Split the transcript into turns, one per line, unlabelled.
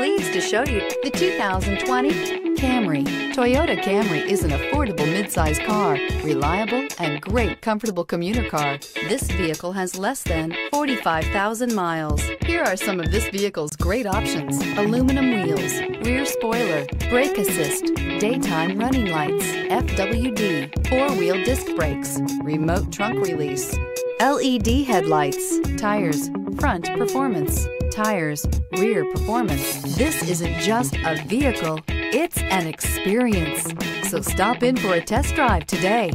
pleased to show you the 2020 Camry. Toyota Camry is an affordable midsize car, reliable and great comfortable commuter car. This vehicle has less than 45,000 miles. Here are some of this vehicle's great options. Aluminum wheels, rear spoiler, brake assist, daytime running lights, FWD, four-wheel disc brakes, remote trunk release, LED headlights, tires, front performance, tires, rear performance. This isn't just a vehicle, it's an experience. So stop in for a test drive today.